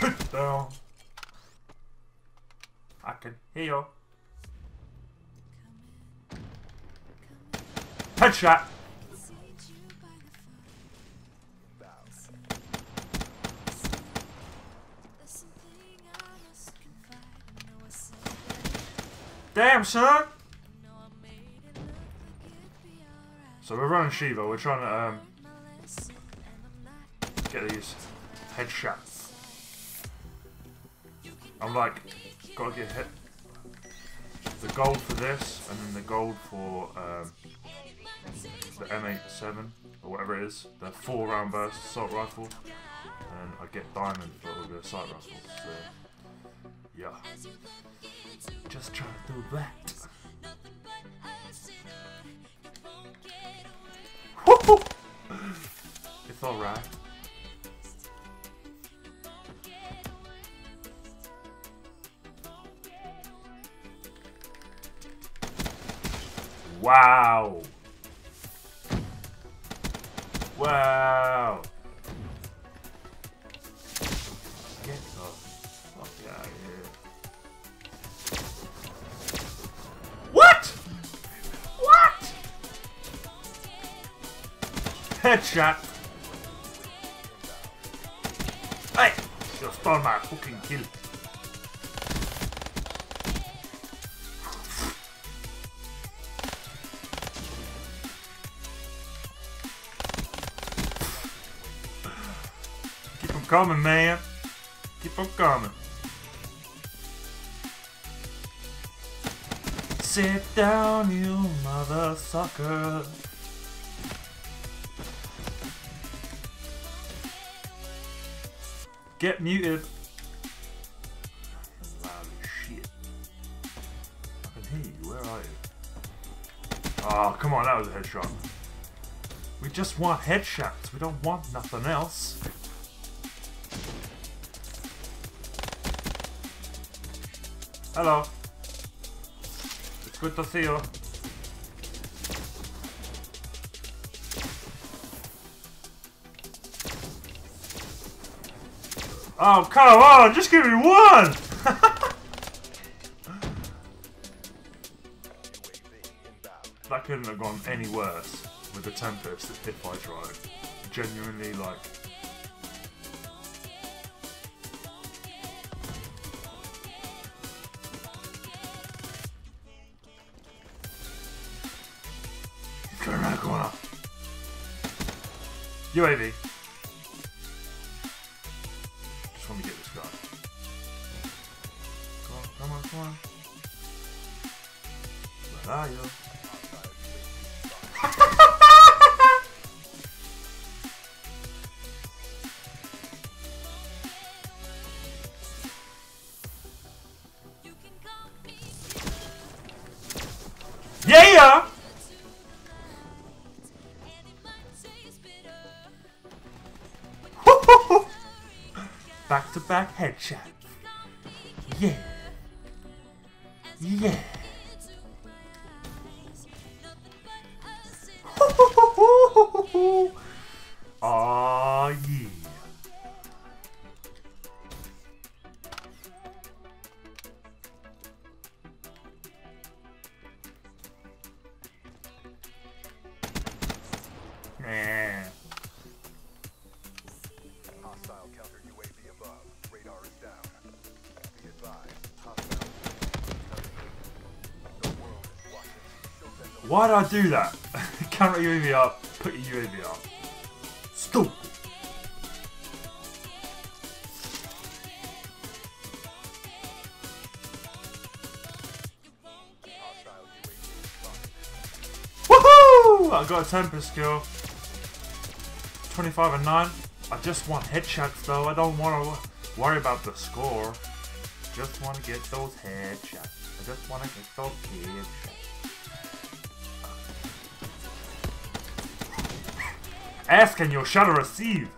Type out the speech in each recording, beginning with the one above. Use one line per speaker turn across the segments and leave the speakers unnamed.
Sit down. I can hear you. Headshot. Damn, son. So we're running Sheiva. We're trying to um, get these headshots. I'm like, gotta get hit. The gold for this, and then the gold for um, the M8A7 or whatever it is, the four round burst assault rifle, and I get diamond for the assault rifle. So yeah, just trying to do that. it's alright. Wow. Wow. Get the fuck out of here. What? What? Headshot. Hey, you stole my fucking kill. Coming, man. Keep on coming. Sit down, you mother sucker. Get muted. Loud as shit. I can hear you. Where are you? Oh, come on. That was a headshot. We just want headshots. We don't want nothing else. Hello. It's good to see you. Oh, come on! Just give me one! that couldn't have gone any worse with the Tempest if I tried. Genuinely, like... UAV. Just want to get this guy. Come on, come on, come on. Where are you? back to back headshot. Yeah. Yeah. Aw, yeah. Nah.
The
Why'd I do that? Counter UAV up, put your UAV up.
Spotted.
Woohoo! I got a Tempest skill. 25 and 9. I just want headshots though. I don't want to worry about the score. Just want to get those headshots. I just want to get those headshots. Ask and you shall receive.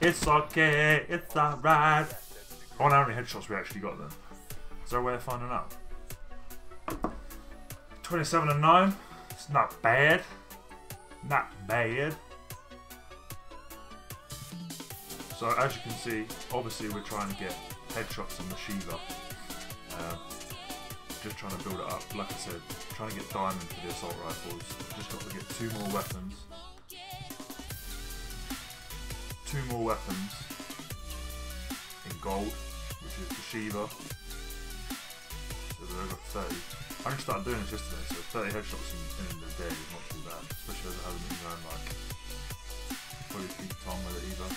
It's okay, it's alright. I wonder how many headshots we actually got then. Is there a way of finding out? 27 and 9. It's not bad. Not bad. So as you can see, obviously we're trying to get headshots on the Sheiva. Um, just trying to build it up. Like I said, trying to get diamond for the assault rifles. Just got to get two more weapons. Two more weapons in gold, which is the Sheiva. So we've got 30. I only started doing this yesterday, so 30 headshots in, in the day is not too bad, especially as I haven't been going like fully peak Tom with it either.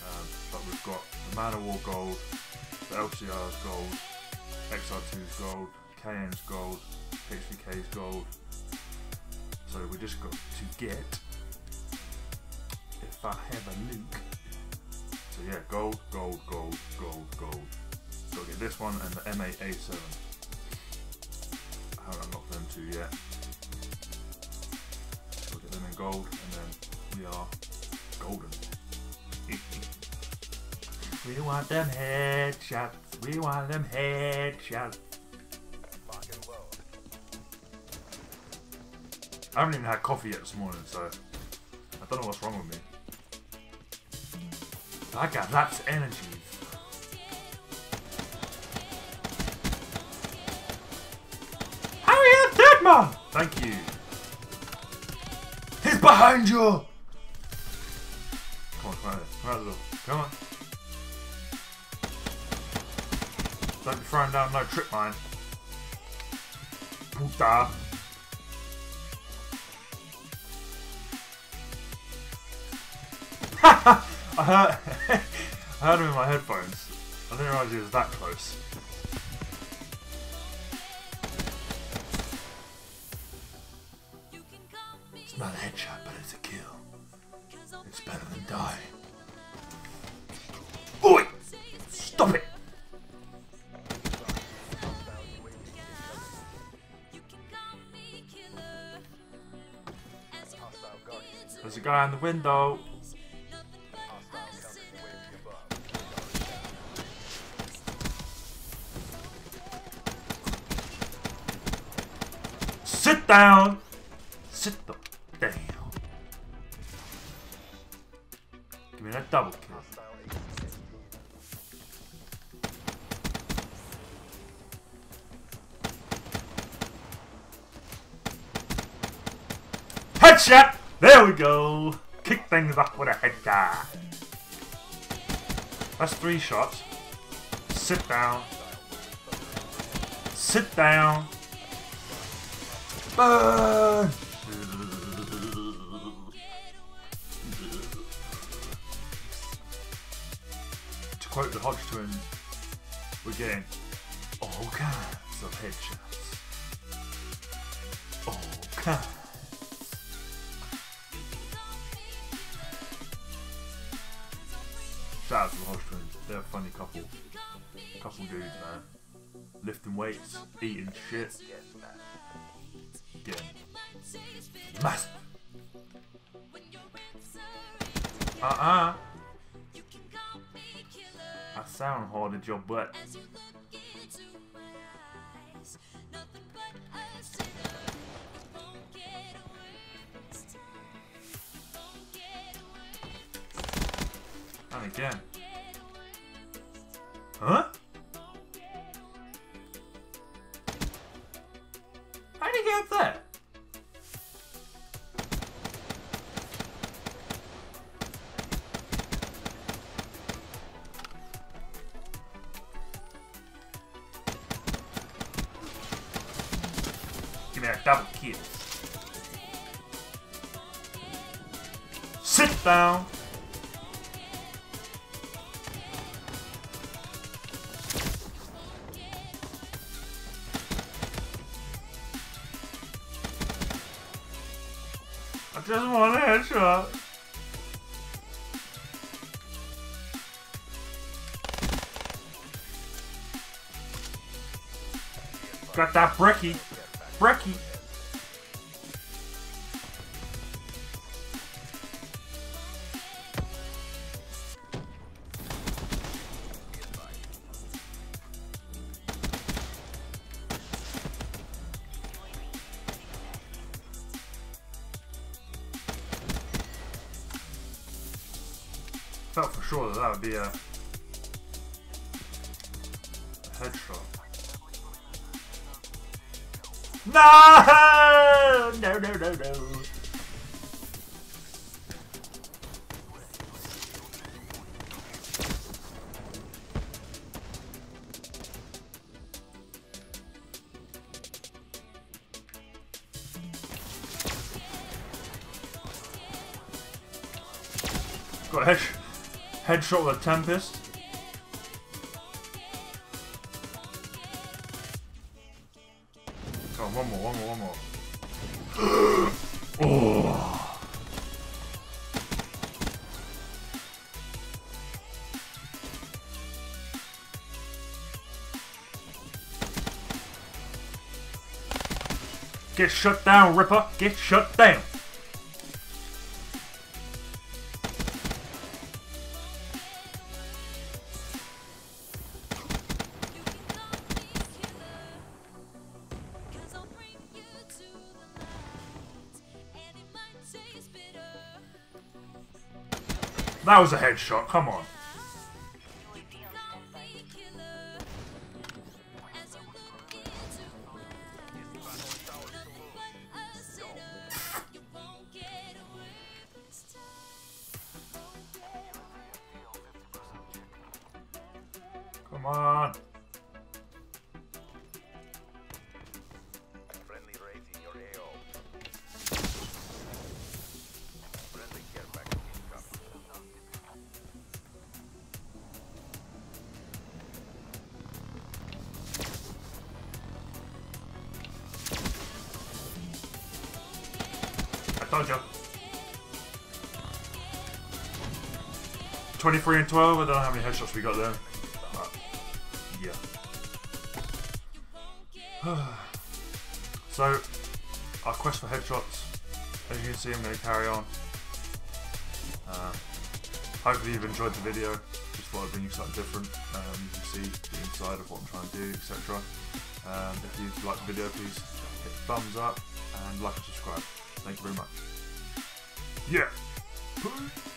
Um, but we've got the Man-O-War gold, the ICR's gold, XR2's gold, KN's gold, HVK's gold. So we just got to get, if I have a look, so yeah, gold, gold, gold, gold, gold. I'll get this one and the M8A7. I haven't unlocked them two yet. We'll get them in gold and then we are golden. we want them headshots. We want them headshots. I haven't even had coffee yet this morning, so I don't know what's wrong with me. I got lots of energy. Dead man! Thank you. He's behind you! Come on, come out, come door. Come on. Don't be throwing down no trip mine. Puta. I heard, I heard him in my headphones. I didn't realise he was that close. It's not a headshot, but it's a kill. It's better than die. Guy in the window. Sit down! Sit the down. Give me that double kill. Headshot! There we go! Kick things up with a headshot. That's three shots. Sit down. Sit down. Burn! To quote the Hodge twin, we're getting all kinds of headshots. All kinds. Twins. They're a funny couple. Couple dudes, man. Lifting weights, eating shit. Getting massive. Uh-uh. I sound hard at your butt. And again. Huh? How did he get up there? Give me that double kill. Sit down. Just a headshot. Got that bricky. Bricky. Felt for sure that that would be a, a headshot. No! No, no, no, no. Got a head headshot with a Tempest. Come on, one more, one more, one more. oh. Get shut down, Ripper. Get shut down. That was a headshot, come on. Come on. Told you. 23 and 12, I don't know how many headshots we got there. But, yeah. so, our quest for headshots, as you can see, I'm going to carry on. Uh, hopefully you've enjoyed the video. Just thought I'd bring you something different. Um, you can see the inside of what I'm trying to do, etc. Um, if you liked the video, please hit thumbs up and like and subscribe. Thank you very much. Yeah. Peace.